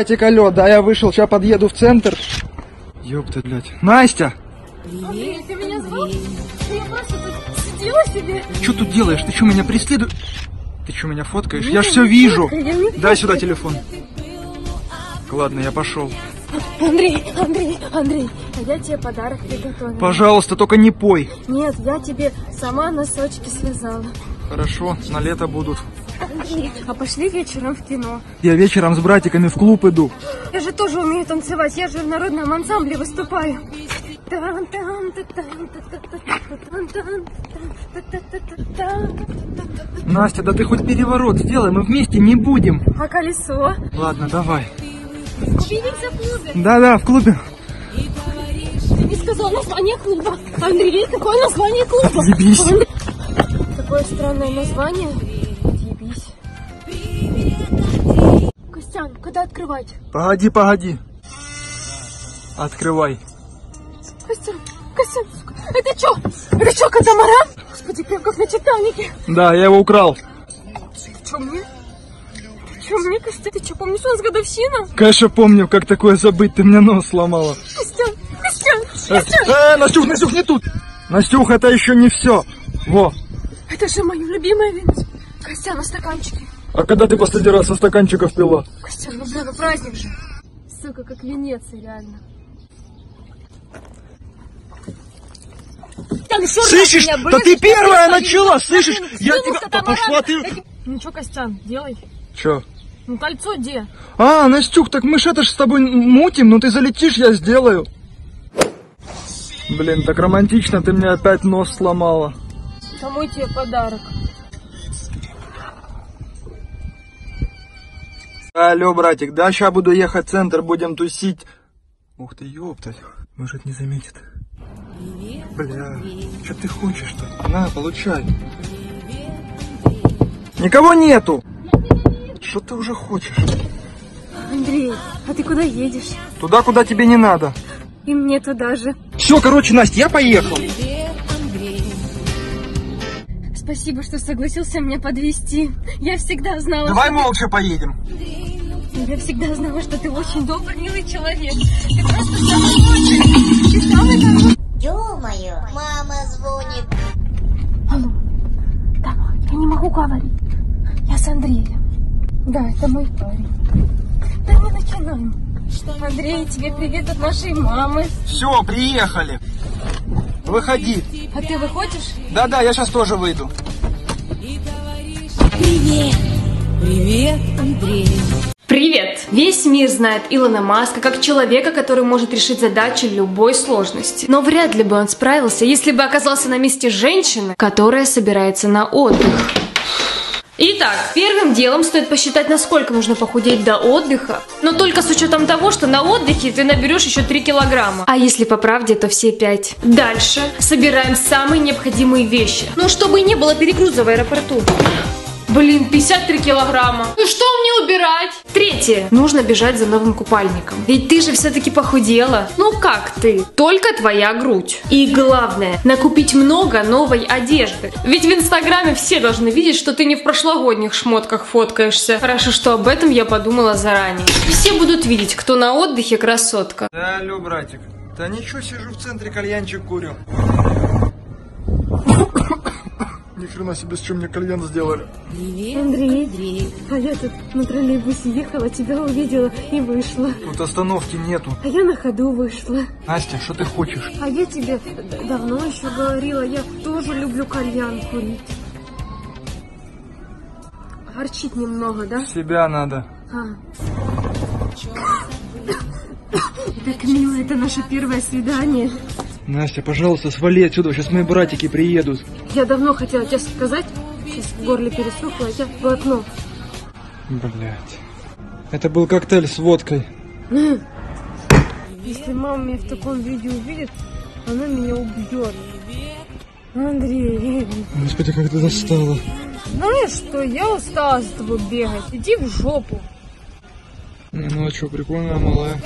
братик, алло, да, я вышел, сейчас подъеду в центр. Ёпта, блядь. Настя! Андрей, ты меня звал? Я просто тут сидела себе. Что тут делаешь? Ты что, меня преследуешь? Ты что, меня фоткаешь? Я ж все вижу. Дай сюда телефон. Ладно, я пошел. Андрей, Андрей, Андрей, а я тебе подарок приготовила. Пожалуйста, только не пой. Нет, я тебе сама носочки связала. Хорошо, на лето будут. А пошли вечером в кино. Я вечером с братиками в клуб иду. Я же тоже умею танцевать, я же в народном ансамбле выступаю. Настя, да ты хоть переворот сделай, мы вместе не будем. А колесо? Ладно, давай. Увидимся в клубе. Да-да, в клубе. Ты не сказал название клуба. Андрей, какое название клуба? Ебись. Такое странное название. Костян, когда открывать? Погоди, погоди. Открывай. Костян, Костян, это что? Это что, катамаран? Господи, прям как на Титанике. Да, я его украл. Что мне? Что мне, Костян? Ты что, помнишь, у нас годовщина? Конечно, помню, как такое забыть, ты мне нос сломала. Костян, Костян, Э, э, Настюх, Настюх, не тут. Настюх, это еще не все. Во. это же мое любимое вино. Костян, а стаканчики? А когда ты последний раз со стаканчиков пила? Костян, ну блин, ну праздник же. Сука, как Венеция, реально. Раз Слышишь? меня Да ты первая начала, слышишь? Я тебя... Да пошла ты... Эти- Ну что, Костян, делай. Че? Ну кольцо где? А, Настюх, так мы ж это ж с тобой мутим, ну ты залетишь, я сделаю. Блин, так романтично, ты мне опять нос сломала. Кому тебе подарок? Алло, братик, да, сейчас буду ехать в центр, будем тусить. Ух ты, ёптать, может не заметит. Бля, что ты хочешь-то? На, получай. Никого нету. Что ты уже хочешь? Андрей, а ты куда едешь? Туда, куда тебе не надо. И мне туда же. Все, короче, Настя, я поехал. Спасибо, что согласился меня подвести. Я всегда знала, Давай молча поедем. что... Я всегда знала, что ты очень добрый, милый человек. Ты просто самый лучший. Ты самый хороший. Ё-моё, мама звонит. Алло. Да, я не могу говорить. Я с Андреем. Да, это мой парень. Да не начинаем. Андрей, тебе привет от нашей мамы. Все, приехали. Выходи. А ты выходишь? Да-да, я сейчас тоже выйду. Привет! Весь мир знает Илона Маска как человека, который может решить задачи любой сложности. Но вряд ли бы он справился, если бы оказался на месте женщины, которая собирается на отдых. Итак, первым делом стоит посчитать, насколько нужно похудеть до отдыха, но только с учетом того, что на отдыхе ты наберешь еще 3 килограмма. А если по правде, то все 5. Дальше собираем самые необходимые вещи. Ну, чтобы не было перегруза в аэропорту. Блин, 53 килограмма. Ну что мне убирать? Третье. Нужно бежать за новым купальником. Ведь ты же все-таки похудела. Ну как ты? Только твоя грудь. И главное, накупить много новой одежды. Ведь в инстаграме все должны видеть, что ты не в прошлогодних шмотках фоткаешься. Хорошо, что об этом я подумала заранее. Все будут видеть, кто на отдыхе красотка. Да, алло, братик. Да ничего, сижу в центре, кальянчик курю. Ни хрена себе, с чем мне кальян сделали. Андрей, а я тут на троллейбусе ехала, тебя увидела и вышла. Тут остановки нету. А я на ходу вышла. Настя, что ты хочешь? А я тебе давно еще говорила, я тоже люблю кальян курить. Горчит немного, да? Себя надо. А. Так мило, это наше первое свидание. Настя, пожалуйста, свали отсюда, сейчас мои братики приедут. Я давно хотела тебе сказать, сейчас в горле пересохло, а я глотну. Блять. Это был коктейль с водкой. Если мама меня в таком виде увидит, она меня убьет. Андрей, Господи, как ты достала. знаешь что, я устала за тобой бегать. Иди в жопу. Не, ну а что, прикольная малая.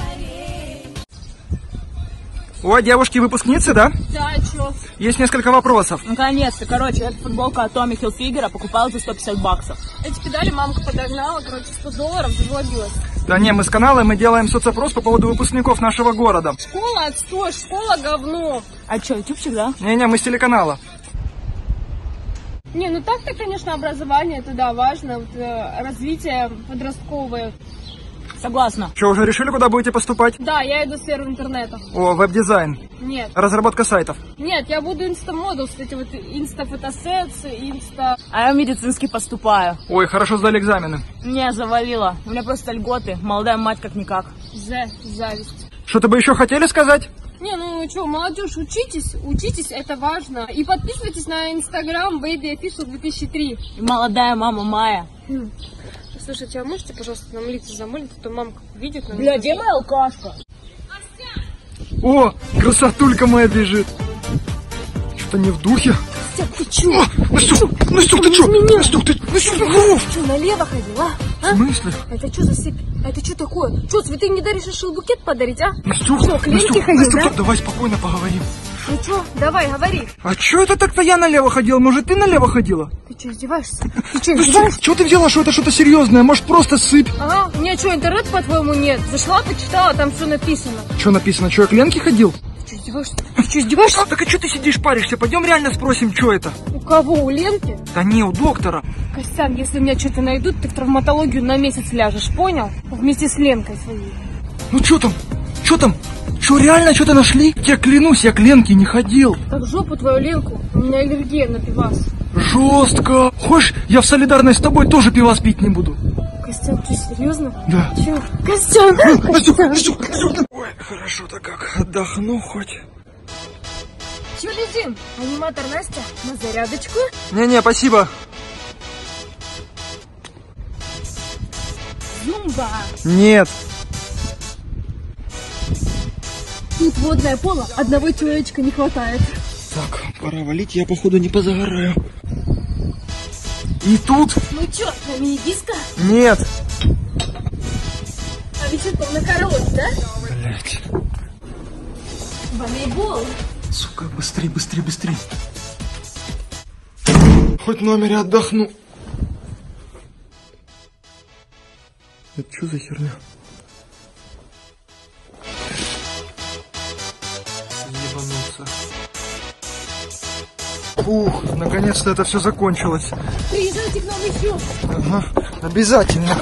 О, девушки, выпускницы, да? Да, чё? Есть несколько вопросов. Наконец-то, короче, эта футболка от Томми Хилфигера покупала за 150 баксов. Эти педали мамка подогнала, короче, 100 долларов, заблудилась. Да не, мы с канала, мы делаем соцопрос по поводу выпускников нашего города. Школа отстой, школа говно. А что, ютубчик, да? Не-не, мы с телеканала. Не, ну так-то, конечно, образование, это да, важно, вот, э, развитие подростковое. Согласна. Что, уже решили, куда будете поступать? Да, я иду в сферу интернета. О, веб-дизайн, Нет. разработка сайтов. Нет, я буду инстамодель, кстати, вот инста-фотосеты, инста... А я в медицинский поступаю. Ой, хорошо сдали экзамены. Не, завалила. У меня просто льготы. Молодая мать как-никак. З, зависть. Что-то бы еще хотели сказать? Не, ну что, молодежь, учитесь, учитесь, это важно. И подписывайтесь на инстаграм Baby Official 2003. И молодая мама Майя. Слушайте, а можете, пожалуйста, нам лица замылить, а то мамка видит нам. Бля, где моя алкашка? О, красотулька моя бежит. Что-то не в духе. Ты чё? О, Настюх, ты что? Настюх, ты... Настюх, ты ну! Чё, налево ходила? В смысле? Это что за сыпь? А это что такое? Что, цветы не даришь, решил букет подарить, а? Настюх, Что, к Ленке Настюх, ходил, Настюх, да? давай спокойно поговорим. Ну что, давай, говори. А что это так-то я налево ходила? Может, ты налево ходила? Ты что, издеваешься? Ты что, издеваешься? Что ты взяла, что это что-то серьезное? Может, просто сыпь? Ага, у меня что, интернет, по-твоему, нет? Зашла, почитала, там все написано. Что написано? Что, я к Ленке ходил? Ты что, издеваешься? Ты что, издеваешься? Так а что ты сидишь, паришься? Пойдем реально спросим, что это? У кого? У Ленки? Да не, у доктора. Костян, если меня что-то найдут, ты в травматологию на месяц ляжешь, понял? Вместе с Ленкой своей. Ну что там? Что там? Что, реально что-то нашли? Я клянусь, я к Ленке не ходил. Так в жопу твою Ленку, у меня аллергия на пивас. Жестко. Хочешь, я в солидарность с тобой тоже пивас пить не буду? Костян, ты серьезно? Да. Чё? Костян! Настюх. Ой, хорошо-то как. Отдохну хоть. Чё лежим? Аниматор Настя, на зарядочку? Не-не, спасибо. Зумба! Нет. Тут водное поло, одного человечка не хватает. Так, пора валить, я походу не позагораю. И тут? Ну чё, на мини-диско? Нет. А вечерком на караоке, да? Блять. Волейбол. Сука, быстрей, быстрей, быстрей. Хоть в номере отдохну. Это что за херня? Ух, наконец-то это все закончилось. Приезжайте к нам еще. Ага, обязательно.